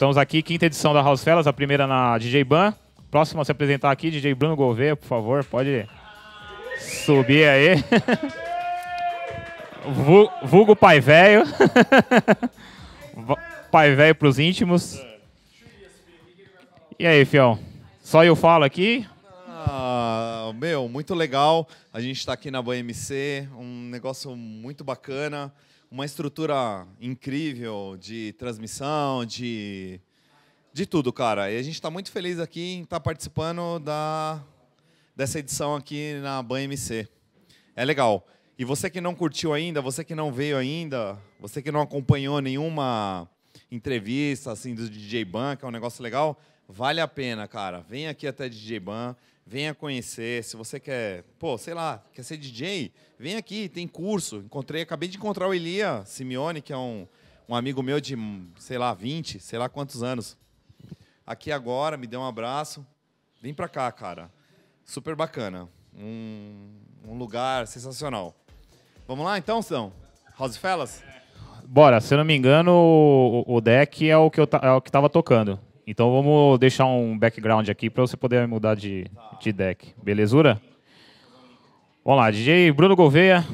Estamos aqui, quinta edição da House Fellas, a primeira na DJ Ban. Próximo a se apresentar aqui, DJ Bruno Gouveia, por favor, pode subir aí. Vu- Vulgo pai velho. pai velho pros íntimos. E aí, fião? Só eu falo aqui? Ah, meu, muito legal. A gente está aqui na BMC, um negócio muito bacana, uma estrutura incrível de transmissão, de, de tudo, cara. E a gente está muito feliz aqui em estar participando da, dessa edição aqui na BMC. É legal. E você que não curtiu ainda, você que não veio ainda, você que não acompanhou nenhuma entrevista assim do DJ Ban, que é um negócio legal, vale a pena, cara. Vem aqui até DJ Ban, venha conhecer. Se você quer, pô, sei lá, quer ser DJ, vem aqui, tem curso. Encontrei, acabei de encontrar o Elia Simeone, que é um, um amigo meu de, sei lá, 20, sei lá quantos anos. Aqui agora, me deu um abraço. Vem pra cá, cara. Super bacana. Um, um lugar sensacional. Vamos lá então, São? House Fellas? Bora, se eu não me engano, o, o deck é o que eu é o que tava tocando. Então vamos deixar um background aqui para você poder mudar de, de deck. Belezura? Vamos lá, DJ Bruno Gouveia,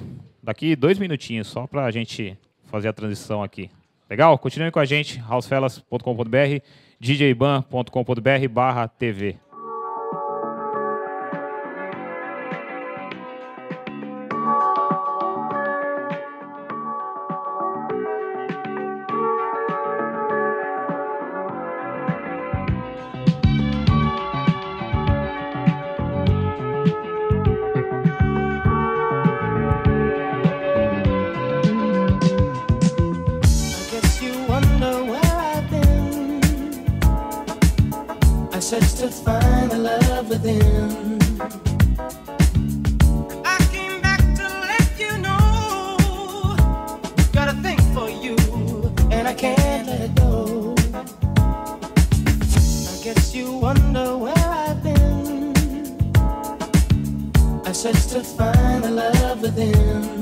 daqui dois minutinhos só pra gente fazer a transição aqui. Legal? Continue com a gente, housefellas.com.br, djban.com.br barra TV. I searched to find the love within. I came back to let you know. Got a thing for you, and I can't let it go. I guess you wonder where I've been. I searched to find the love within.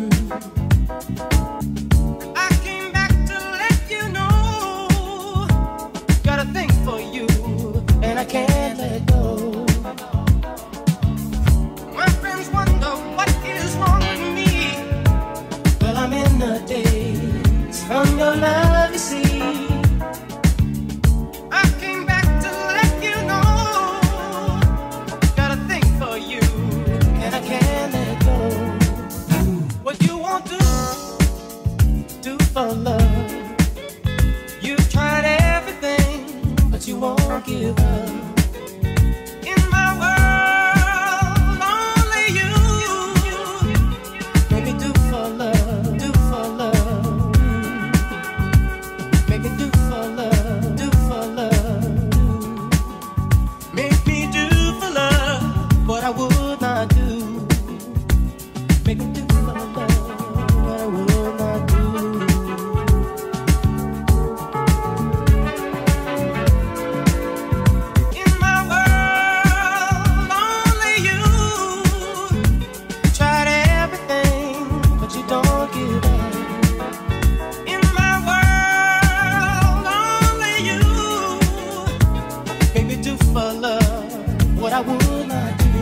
Do for love what I would not do.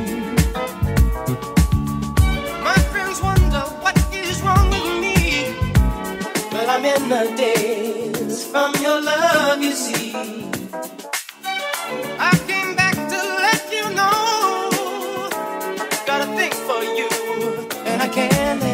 My friends wonder what is wrong with me. Well, I'm in the days from your love, you see. I came back to let you know. Got a thing for you, and I can't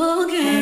your game.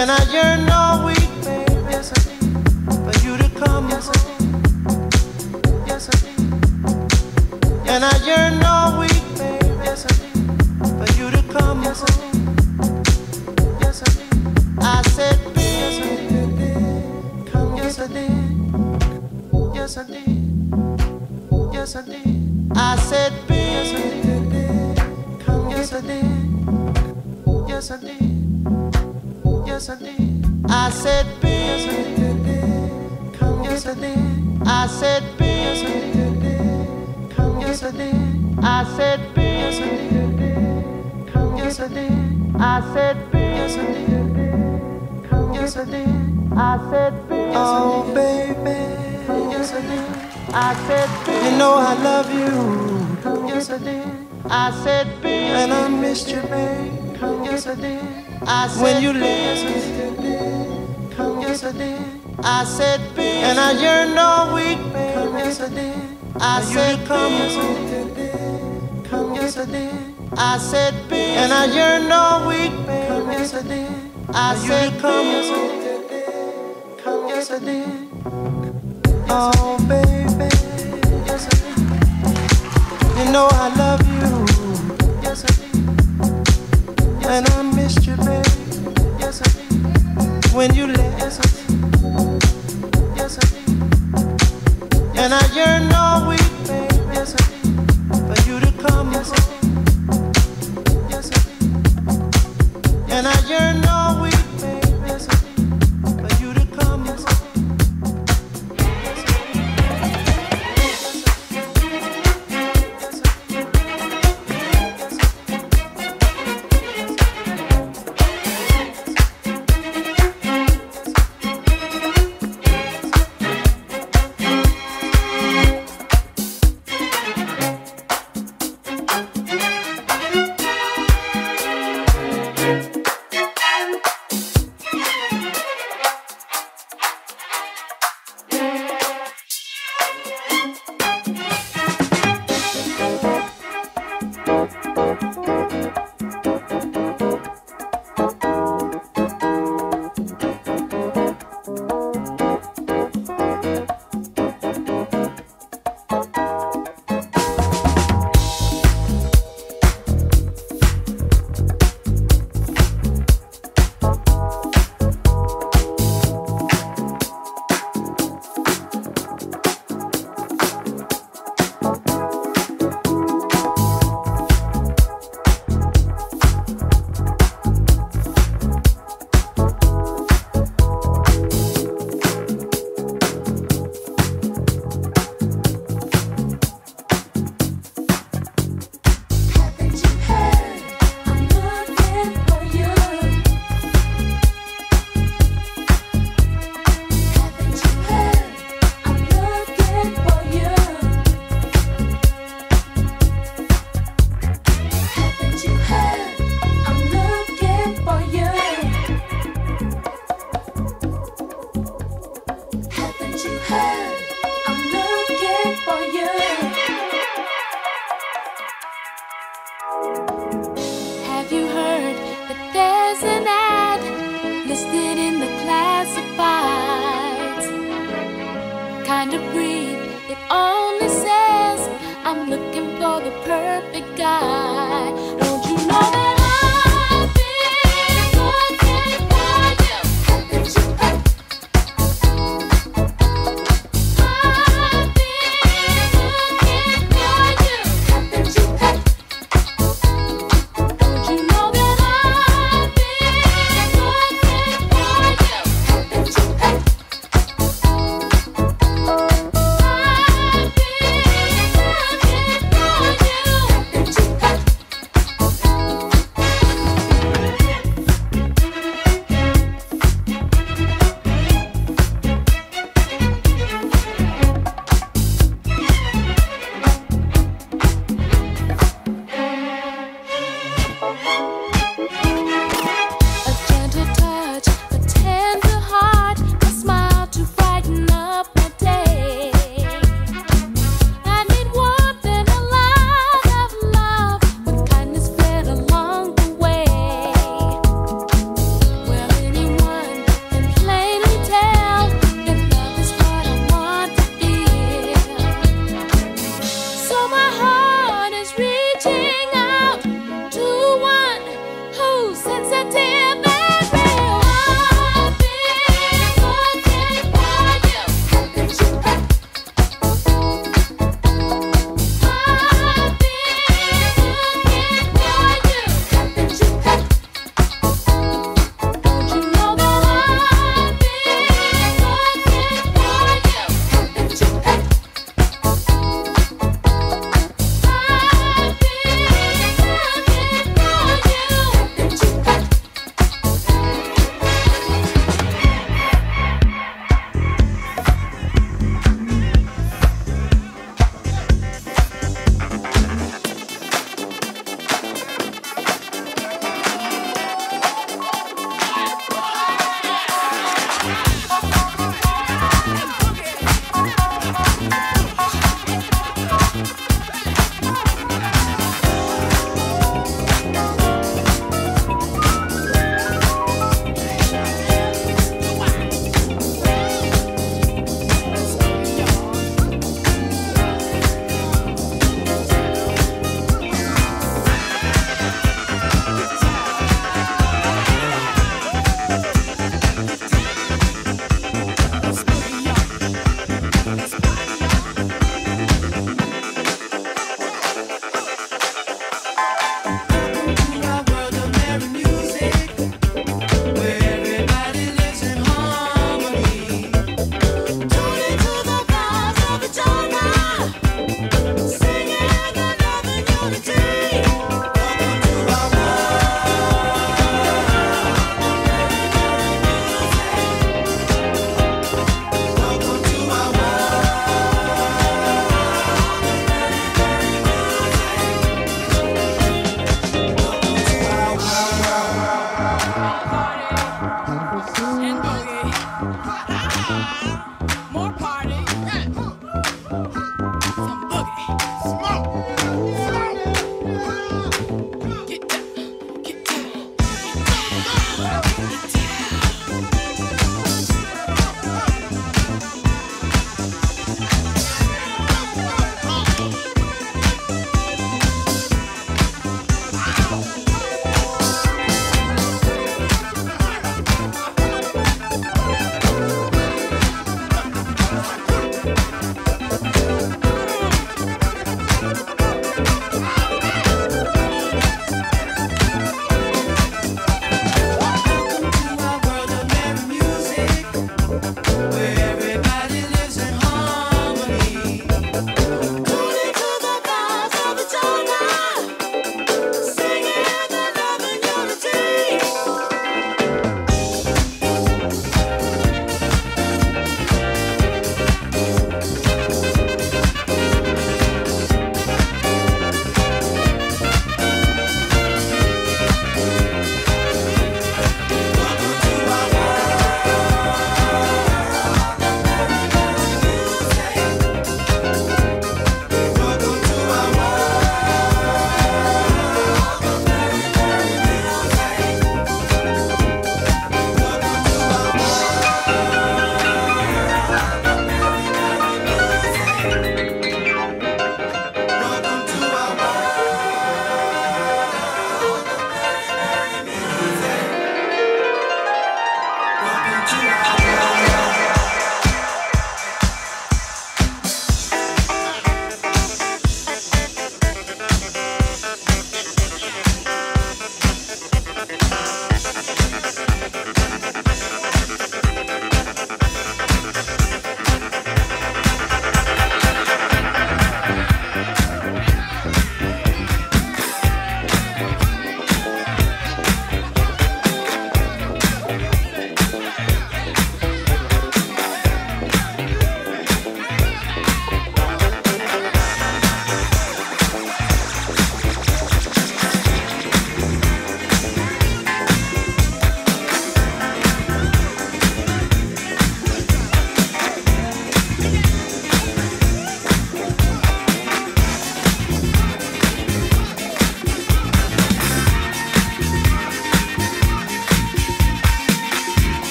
And I yearned I said, babe. Come, yes, I did. I said, babe. Come, yes, I did. I said, babe. Come, yes, I did. I said, babe. Come, yes, I did. I said, babe. Oh, baby. Come, Yes, I did. I said, babe. Oh, you know I love you. Yes, I did. I said, babe. And I missed you, babe. Come, yes, I did. I said, when you left. Yes, I did. Come, I said, babe. And I yearned all week. Come, yes, I did. I said, come, yes, I did. Come, yes, I did. I said, babe. And I yearned all week. Come, yes, I did. I said, come, yes, I did. Come, yes, I did. Oh, baby. Yes, I did. You know I love you. Yes, I did. And I desde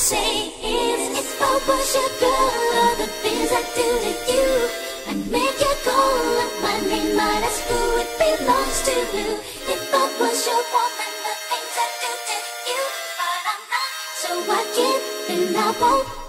Say is if I was your girl, all the things I do to you, I'd make you call up my name, might ask who it belongs to you. If I was your woman, the things I do to you, but I'm not, so I can't and I won't.